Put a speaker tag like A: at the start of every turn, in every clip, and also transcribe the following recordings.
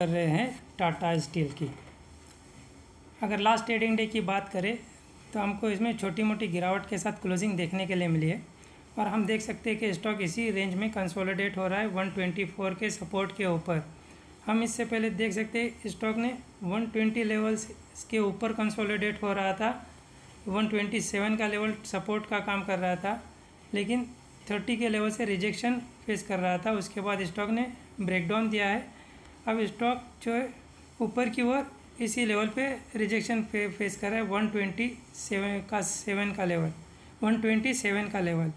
A: कर रहे हैं टाटा स्टील की। अगर लास्ट ट्रेडिंग डे की बात करें तो हमको इसमें छोटी मोटी गिरावट के साथ क्लोजिंग देखने के लिए मिली है। और हम देख सकते हैं कि स्टॉक इसी रेंज में कंसोलिडेट हो रहा है 124 के सपोर्ट के ऊपर। हम इससे पहले देख सकते हैं स्टॉक ने 120 लेवल्स के ऊपर कंसोलिडेट हो रहा था 127 का लेवल सपोर्ट का काम कर रहा था, लेकिन 30 के लेवल से रिजेक्शन फेस कर रहा था। उसके बाद स्टॉक ने ब्रेकडाउन दिया है अब स्टॉक जो है ऊपर की ओर इसी लेवल पे रिजेक्शन फे, फेस कर रहा है वन ट्वेंटी सेवन का सेवन का लेवल वन ट्वेंटी सेवन का लेवल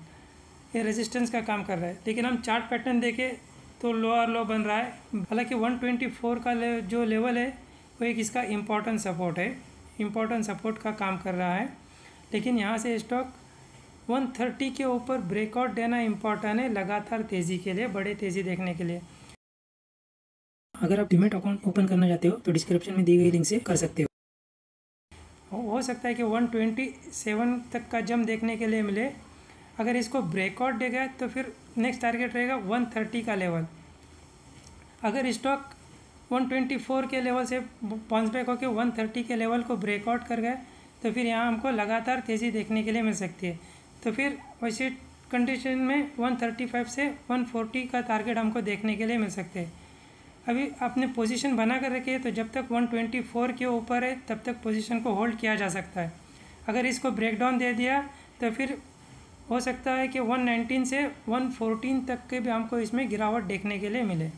A: ये रेजिस्टेंस का काम कर रहा है। लेकिन हम चार्ट पैटर्न देखें तो लो और लो बन रहा है। हालाँकि वन ट्वेंटी फोर का ले, जो लेवल है वो एक इसका इम्पोर्टेंट सपोर्ट है। इम्पोर्टेंट सपोर्ट का काम कर रहा है। लेकिन यहाँ से स्टॉक 130 के ऊपर ब्रेकआउट देना इम्पोर्टेंट है लगातार तेज़ी के लिए बड़े तेज़ी देखने के लिए।
B: अगर आप डिमेट अकाउंट ओपन करना चाहते हो तो डिस्क्रिप्शन में दी गई लिंक से कर सकते
A: हो। हो सकता है कि 127 तक का जम देखने के लिए मिले। अगर इसको ब्रेकआउट देगा तो फिर नेक्स्ट टारगेट रहेगा 130 का लेवल अगर स्टॉक 124 के लेवल से बाउंस बैक होकर 130 के लेवल को ब्रेकआउट कर गए तो फिर यहाँ हमको लगातार तेज़ी देखने के लिए मिल सकती है। तो फिर वैसे कंडीशन में 135 से 140 का टारगेट हमको देखने के लिए मिल सकते हैं। अभी आपने पोजीशन बना कर रखी है तो जब तक 124 के ऊपर है, तब तक पोजीशन को होल्ड किया जा सकता है। अगर इसको ब्रेक डाउन दे दिया तो फिर हो सकता है कि 119 से 114 तक के भी हमको इसमें गिरावट देखने के लिए मिले।